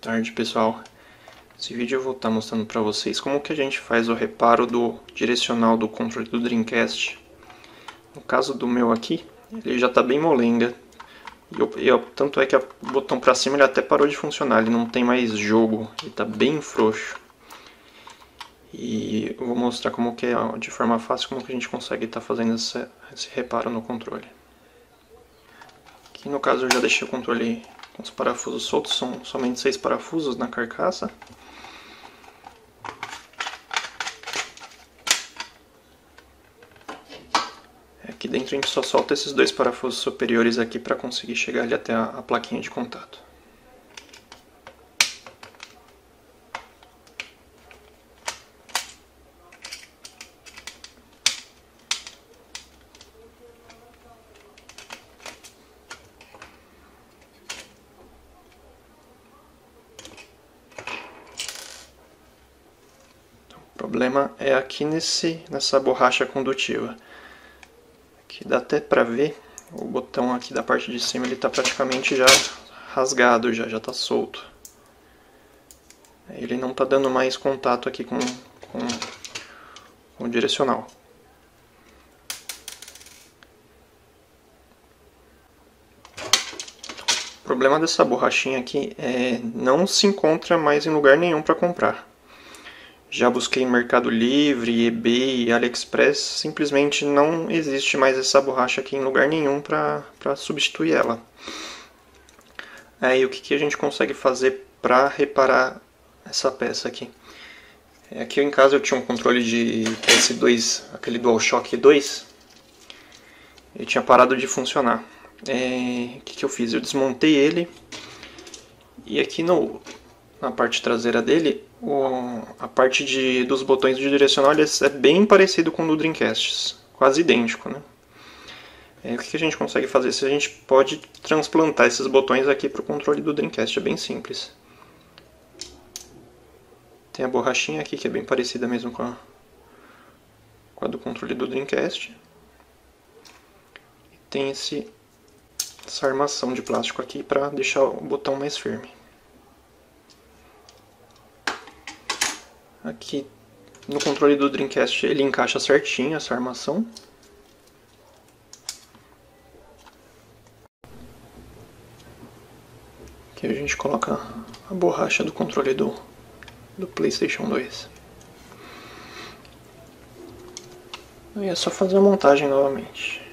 tarde pessoal, esse vídeo eu vou estar mostrando para vocês como que a gente faz o reparo do direcional do controle do Dreamcast. No caso do meu aqui, ele já está bem molenga, eu, eu, tanto é que o botão para cima ele até parou de funcionar, ele não tem mais jogo, ele está bem frouxo. E eu vou mostrar como que é, de forma fácil, como que a gente consegue estar tá fazendo esse, esse reparo no controle. Aqui no caso eu já deixei o controle os parafusos soltos, são somente seis parafusos na carcaça. Aqui dentro a gente só solta esses dois parafusos superiores aqui para conseguir chegar ali até a, a plaquinha de contato. Problema é aqui nesse, nessa borracha condutiva. Aqui dá até para ver, o botão aqui da parte de cima ele está praticamente já rasgado, já está solto. Ele não está dando mais contato aqui com, com, com o direcional. O problema dessa borrachinha aqui é não se encontra mais em lugar nenhum para comprar. Já busquei Mercado Livre, eBay, AliExpress, simplesmente não existe mais essa borracha aqui em lugar nenhum para substituir ela. Aí o que, que a gente consegue fazer para reparar essa peça aqui? É, aqui em casa eu tinha um controle de PS2, aquele DualShock 2, ele tinha parado de funcionar. É, o que, que eu fiz? Eu desmontei ele e aqui no, na parte traseira dele, o, a parte de, dos botões de direcional é bem parecido com o do Dreamcast, quase idêntico, né? É, o que a gente consegue fazer? Se a gente pode transplantar esses botões aqui para o controle do Dreamcast, é bem simples. Tem a borrachinha aqui que é bem parecida mesmo com a, com a do controle do Dreamcast. E tem esse, essa armação de plástico aqui para deixar o botão mais firme. Aqui no controle do Dreamcast ele encaixa certinho essa armação. Aqui a gente coloca a borracha do controle do, do Playstation 2. E é só fazer a montagem novamente.